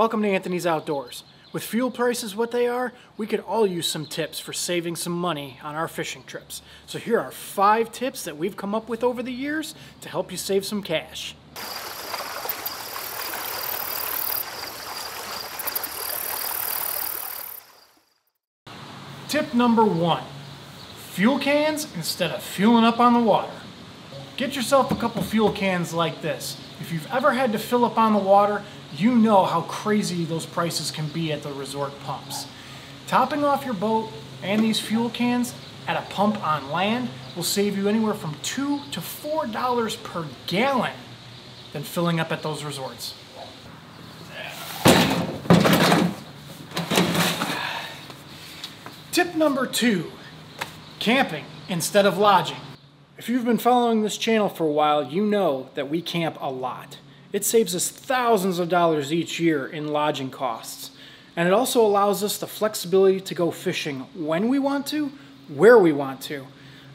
Welcome to Anthony's Outdoors. With fuel prices what they are, we could all use some tips for saving some money on our fishing trips. So here are five tips that we've come up with over the years to help you save some cash. Tip number one, fuel cans instead of fueling up on the water. Get yourself a couple fuel cans like this. If you've ever had to fill up on the water, you know how crazy those prices can be at the resort pumps. Topping off your boat and these fuel cans at a pump on land will save you anywhere from two to four dollars per gallon than filling up at those resorts. Tip number two, camping instead of lodging. If you've been following this channel for a while, you know that we camp a lot. It saves us thousands of dollars each year in lodging costs. And it also allows us the flexibility to go fishing when we want to, where we want to,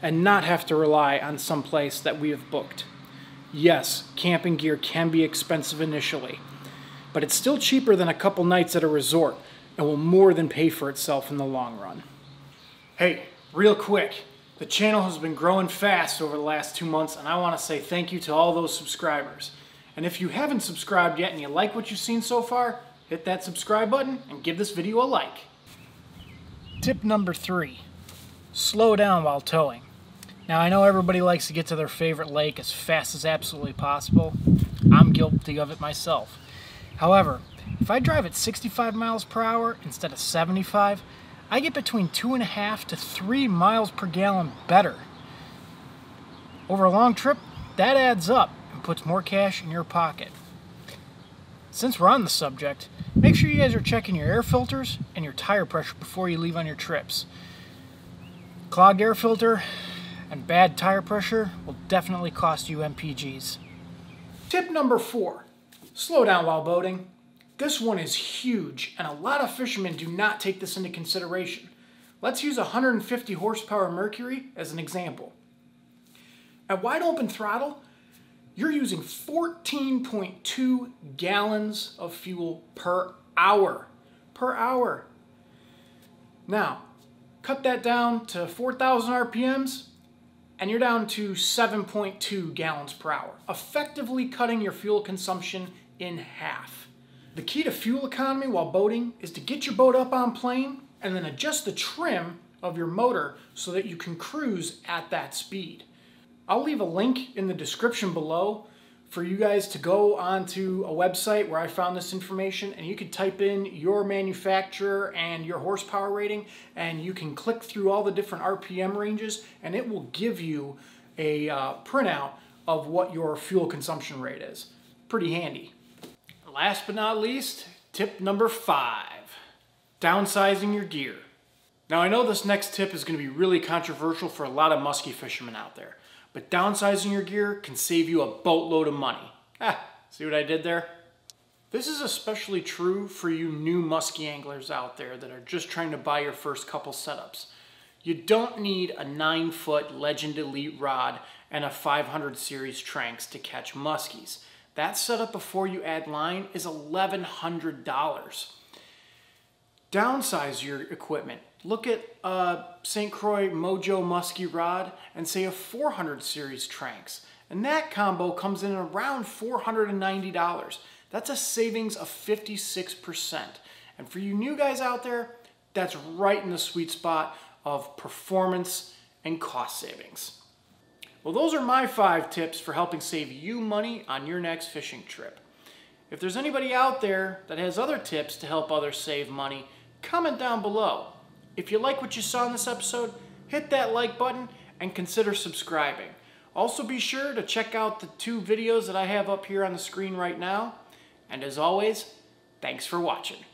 and not have to rely on some place that we have booked. Yes, camping gear can be expensive initially, but it's still cheaper than a couple nights at a resort and will more than pay for itself in the long run. Hey, real quick, the channel has been growing fast over the last two months, and I want to say thank you to all those subscribers. And if you haven't subscribed yet and you like what you've seen so far, hit that subscribe button and give this video a like. Tip number three, slow down while towing. Now I know everybody likes to get to their favorite lake as fast as absolutely possible. I'm guilty of it myself. However, if I drive at 65 miles per hour instead of 75, I get between two and a half to three miles per gallon better. Over a long trip, that adds up puts more cash in your pocket. Since we're on the subject, make sure you guys are checking your air filters and your tire pressure before you leave on your trips. Clogged air filter and bad tire pressure will definitely cost you MPGs. Tip number four, slow down while boating. This one is huge, and a lot of fishermen do not take this into consideration. Let's use a 150 horsepower Mercury as an example. At wide open throttle, you're using 14.2 gallons of fuel per hour. Per hour. Now, cut that down to 4,000 RPMs, and you're down to 7.2 gallons per hour, effectively cutting your fuel consumption in half. The key to fuel economy while boating is to get your boat up on plane and then adjust the trim of your motor so that you can cruise at that speed. I'll leave a link in the description below for you guys to go onto a website where I found this information and you can type in your manufacturer and your horsepower rating and you can click through all the different RPM ranges and it will give you a uh, printout of what your fuel consumption rate is. Pretty handy last but not least, tip number five, downsizing your gear. Now I know this next tip is gonna be really controversial for a lot of musky fishermen out there, but downsizing your gear can save you a boatload of money. Ah, see what I did there? This is especially true for you new musky anglers out there that are just trying to buy your first couple setups. You don't need a 9 foot Legend Elite rod and a 500 series Tranx to catch muskies. That setup before you add line is $1,100. Downsize your equipment. Look at uh, a St. Croix Mojo Muskie rod and say a 400 series Tranx. And that combo comes in around $490. That's a savings of 56%. And for you new guys out there, that's right in the sweet spot of performance and cost savings. Well, those are my five tips for helping save you money on your next fishing trip. If there's anybody out there that has other tips to help others save money, comment down below. If you like what you saw in this episode, hit that like button and consider subscribing. Also be sure to check out the two videos that I have up here on the screen right now. And as always, thanks for watching.